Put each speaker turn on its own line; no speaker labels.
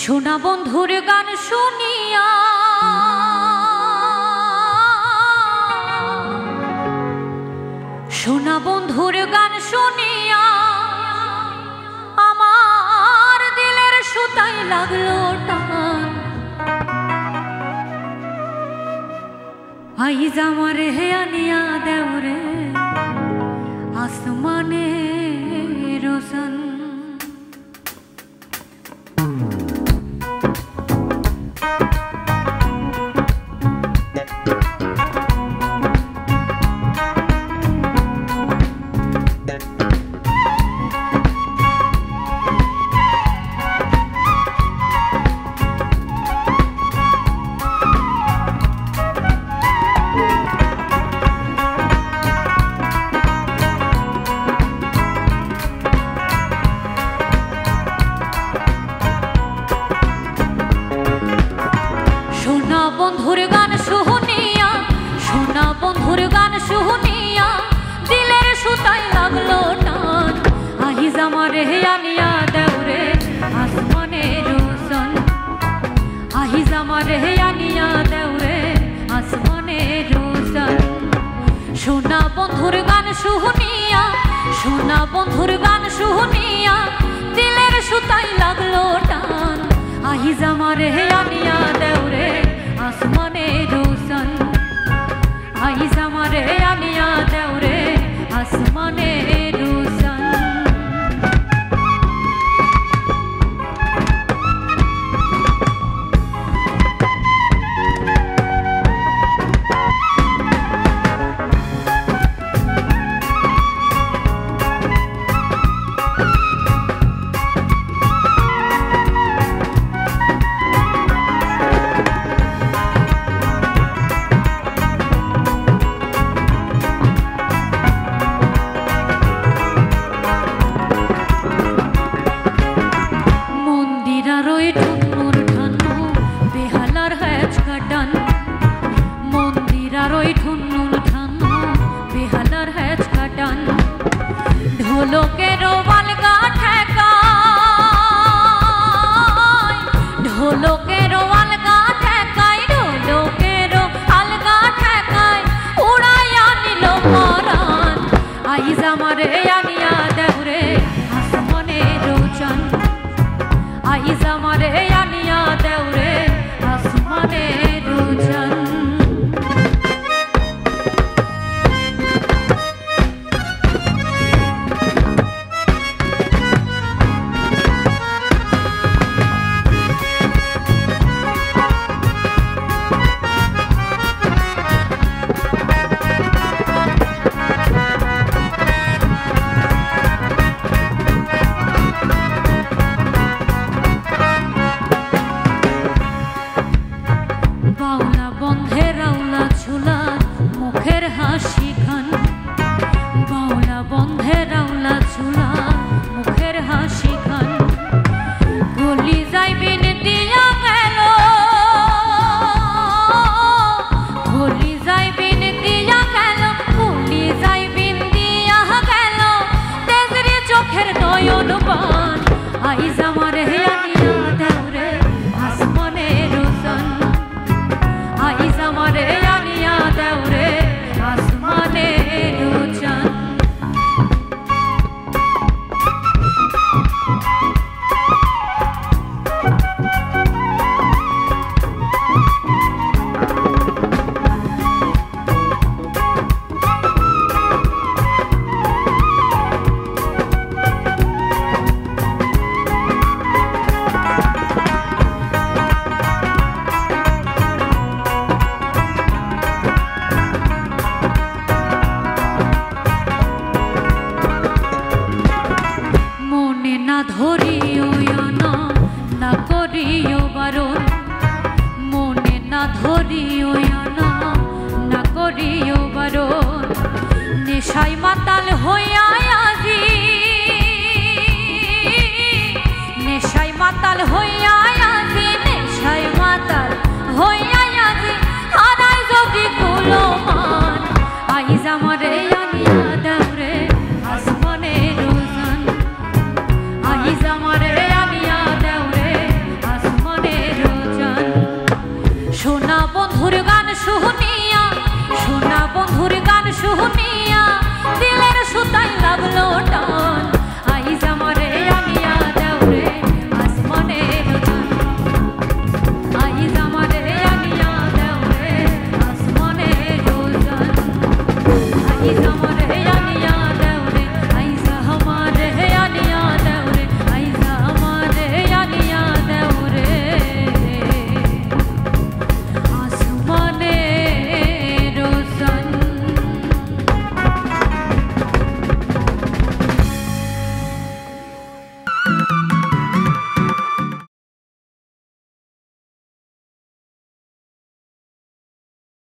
শোনা বন্ধুর গান শুনিয়া শোনা বন্ধুর গান শুনিয়া আমার দিলের সুতাই লাগল টান। আইজ আমার হে আনিয়া দেওরে। আসমানে শুনিয়া দিলের সুতায় লাগল টান। আহিজ আমার হে আনিয়া দেওরে আসমানে রোশন। আহিজ আমার হে আনিয়া দেওরে আসমানে রোশন। সোনা বন্ধুর গান শুনিয়া, সোনা বন্ধুর গান শুনিয়া দিলের সুতাই লাগল টান। আহিজ আমার হে আনিয়া দেওরে আসমানে রোশন। আহিজ আমার হে আনিয়া দেওরে আমারে আনিয়া দেউরে আসমানে রোচন। আইজ আমারে আনিয়া দেউরে আসমানে রোচন। মনে না ধরিও না না করিও বারণ। মনে না ধরিও না না করিও বারণ। নেশায় মাতাল হইয়া আজি, নেশায় মাতাল হইয়া আজি, নেশায় মাতাল হইয়া আজি। হারাই যদি কুলো মান, আইজ আমার সোনা বন্ধুর গান শুনিয়া সোনা বন্ধুর গান শুনিয়া দিলের সুতাই লাগল টান।